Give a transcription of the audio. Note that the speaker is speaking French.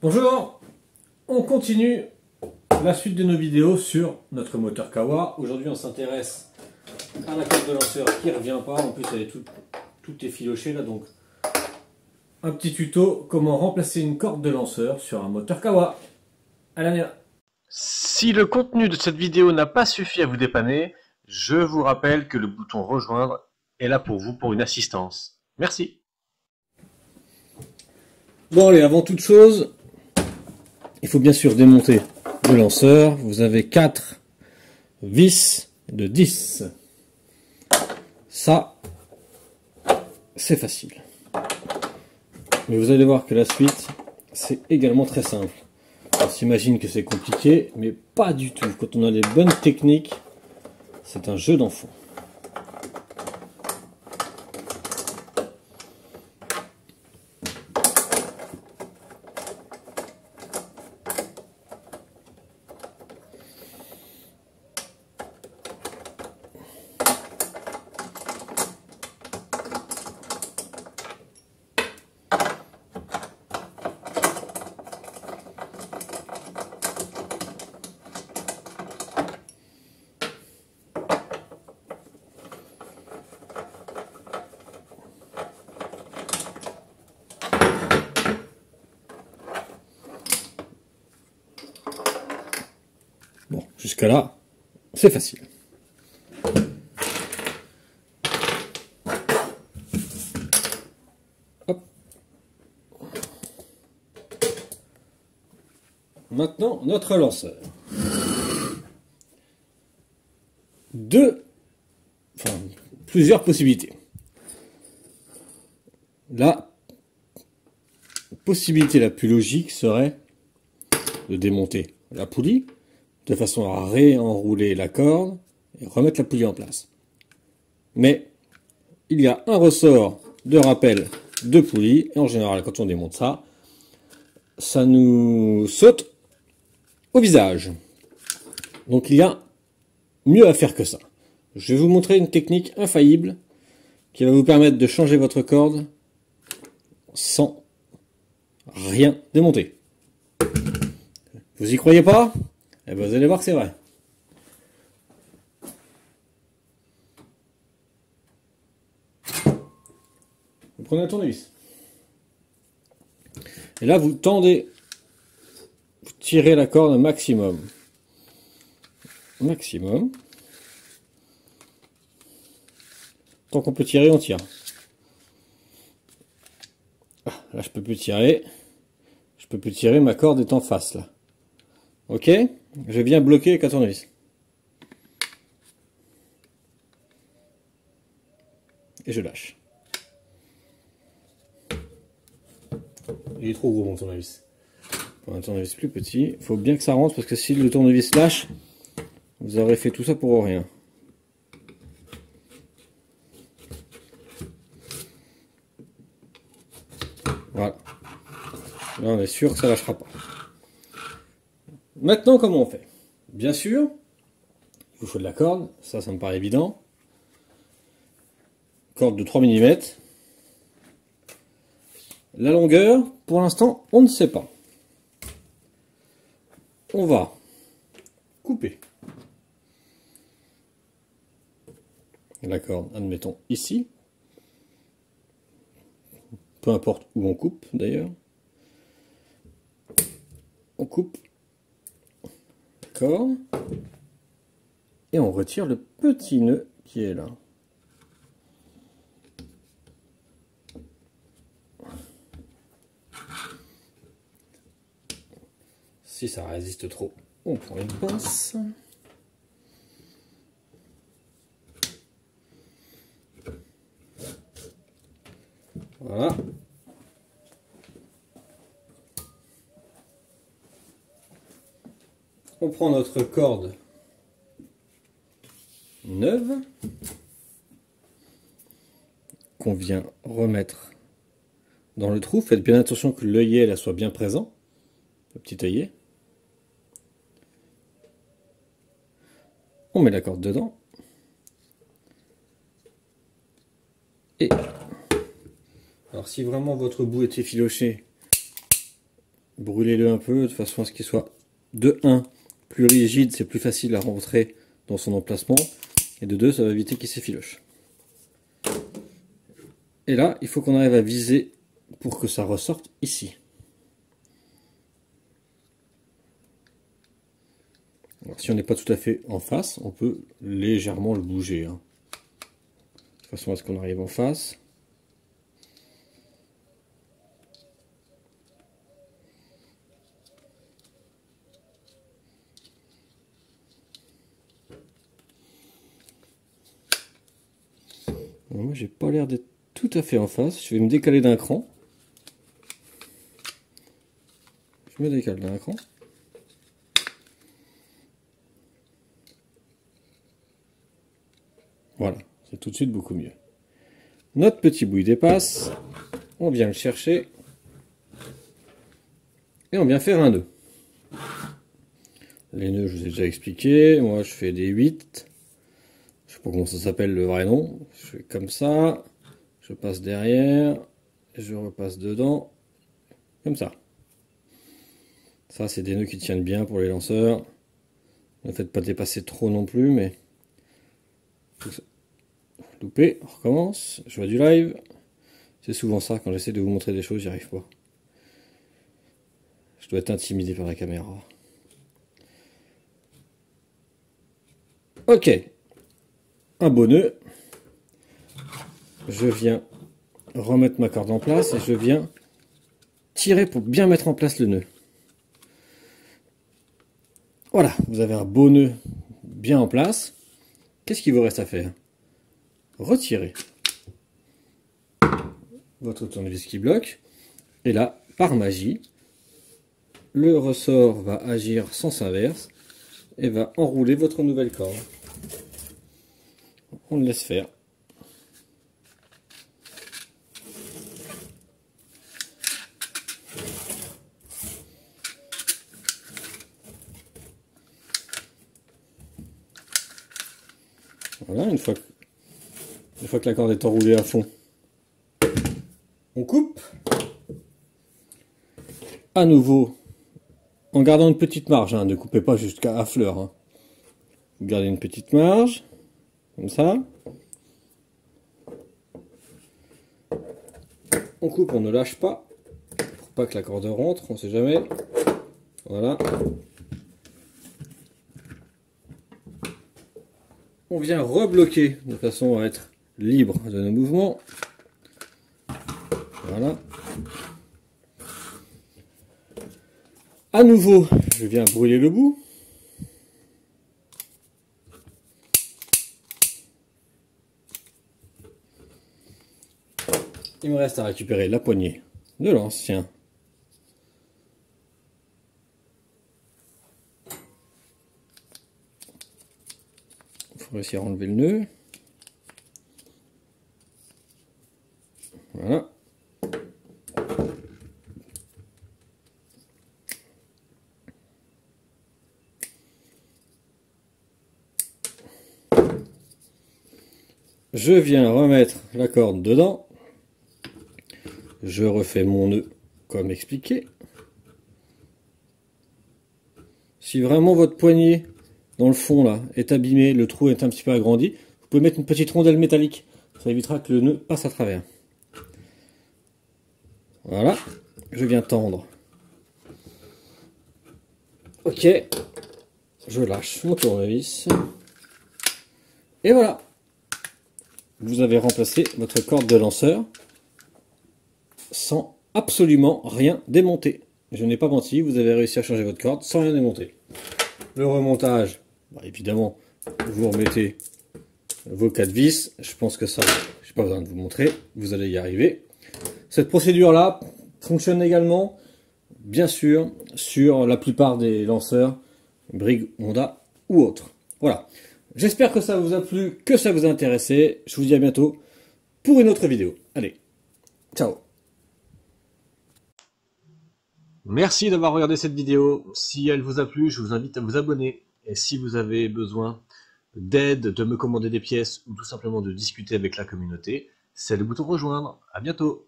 Bonjour, on continue la suite de nos vidéos sur notre moteur Kawa. Aujourd'hui on s'intéresse à la corde de lanceur qui ne revient pas, en plus elle est toute, tout effilochée là donc un petit tuto comment remplacer une corde de lanceur sur un moteur Kawa. Allez Si le contenu de cette vidéo n'a pas suffi à vous dépanner, je vous rappelle que le bouton rejoindre est là pour vous pour une assistance. Merci. Bon allez, avant toute chose, il faut bien sûr démonter le lanceur. Vous avez 4 vis de 10. Ça, c'est facile. Mais vous allez voir que la suite, c'est également très simple. On s'imagine que c'est compliqué, mais pas du tout. Quand on a les bonnes techniques, c'est un jeu d'enfant. Bon, jusqu'à là, c'est facile. Maintenant, notre lanceur. Deux, enfin, plusieurs possibilités. La possibilité la plus logique serait de démonter la poulie de façon à réenrouler la corde et remettre la poulie en place. Mais il y a un ressort de rappel de poulie, et en général quand on démonte ça, ça nous saute au visage. Donc il y a mieux à faire que ça. Je vais vous montrer une technique infaillible qui va vous permettre de changer votre corde sans rien démonter. Vous y croyez pas? Et eh ben, vous allez voir que c'est vrai. Vous prenez un tournevis. Et là, vous tendez, vous tirez la corde au maximum. Maximum. Tant qu'on peut tirer, on tire. Ah, là, je peux plus tirer. Je peux plus tirer, ma corde est en face, là. Ok? Je viens bloquer les 4 tournevis. Et je lâche. Il est trop gros mon tournevis. Pour un tournevis plus petit, il faut bien que ça rentre parce que si le tournevis lâche, vous aurez fait tout ça pour rien. Voilà. Là on est sûr que ça lâchera pas. Maintenant, comment on fait? Bien sûr, il vous faut de la corde, ça, ça me paraît évident. Corde de 3 mm. La longueur, pour l'instant, on ne sait pas. On va couper la corde, admettons, ici. Peu importe où on coupe, d'ailleurs. On coupe et on retire le petit nœud qui est là. Si ça résiste trop, on prend une pince. Voilà. On prend notre corde neuve qu'on vient remettre dans le trou. Faites bien attention que l'œillet soit bien présent, le petit œillet. On met la corde dedans. Et alors si vraiment votre bout est effiloché, brûlez-le un peu de façon à ce qu'il soit de 1 plus rigide, c'est plus facile à rentrer dans son emplacement. Et de 2, ça va éviter qu'il s'effiloche. Et là, il faut qu'on arrive à viser pour que ça ressorte ici. si on n'est pas tout à fait en face, on peut légèrement le bouger. Hein. De façon à ce qu'on arrive en face. Moi, j'ai pas l'air d'être tout à fait en face. Je vais me décaler d'un cran. Je me décale d'un cran. Voilà, c'est tout de suite beaucoup mieux. Notre petit bout dépasse. On vient le chercher. Et on vient faire un nœud. Les nœuds, je vous ai déjà expliqué. Moi, je fais des 8. Je sais pas comment ça s'appelle le vrai nom. Fais comme ça. Je passe derrière. Je repasse dedans. Comme ça. Ça, c'est des nœuds qui tiennent bien pour les lanceurs. Ne faites pas dépasser trop non plus, mais Loupé, on recommence. Je vois du live. C'est souvent ça, quand j'essaie de vous montrer des choses, j'y arrive pas. Je dois être intimidé par la caméra. Ok. Un beau nœud. Je viens remettre ma corde en place et je viens tirer pour bien mettre en place le nœud. Voilà, vous avez un beau nœud bien en place. Qu'est-ce qu'il vous reste à faire? Retirer votre tournevis qui bloque. Et là, par magie, le ressort va agir sens inverse et va enrouler votre nouvelle corde. On le laisse faire. Voilà, une fois, que, une fois la corde est enroulée à fond, on coupe. À nouveau, en gardant une petite marge, hein, ne coupez pas jusqu'à fleur. Hein. Vous gardez une petite marge, comme ça. On coupe, on ne lâche pas, pour pas que la corde rentre, on sait jamais. Voilà. On vient rebloquer de façon à être libre de nos mouvements. Voilà. À nouveau, je viens brûler le bout. Il me reste à récupérer la poignée de l'ancien faut réussir à enlever le nœud. Voilà. Je viens remettre la corde dedans. Je refais mon nœud comme expliqué. Si vraiment votre poignet dans le fond là est abîmé, le trou est un petit peu agrandi, vous pouvez mettre une petite rondelle métallique. Ça évitera que le nœud passe à travers. Voilà, je viens tendre. Ok, je lâche mon tournevis. Et voilà, vous avez remplacé votre corde de lanceur sans absolument rien démonter. Je n'ai pas menti, vous avez réussi à changer votre corde sans rien démonter. Le remontage, bah, évidemment, vous remettez vos quatre vis. Je pense que ça, je n'ai pas besoin de vous montrer. Vous allez y arriver. Cette procédure-là fonctionne également, bien sûr, sur la plupart des lanceurs, Brig, Honda ou autres. Voilà. J'espère que ça vous a plu, que ça vous a intéressé. Je vous dis à bientôt pour une autre vidéo. Allez, ciao Merci d'avoir regardé cette vidéo. Si elle vous a plu, je vous invite à vous abonner et si vous avez besoin d'aide, de me commander des pièces ou tout simplement de discuter avec la communauté, c'est le bouton rejoindre. À bientôt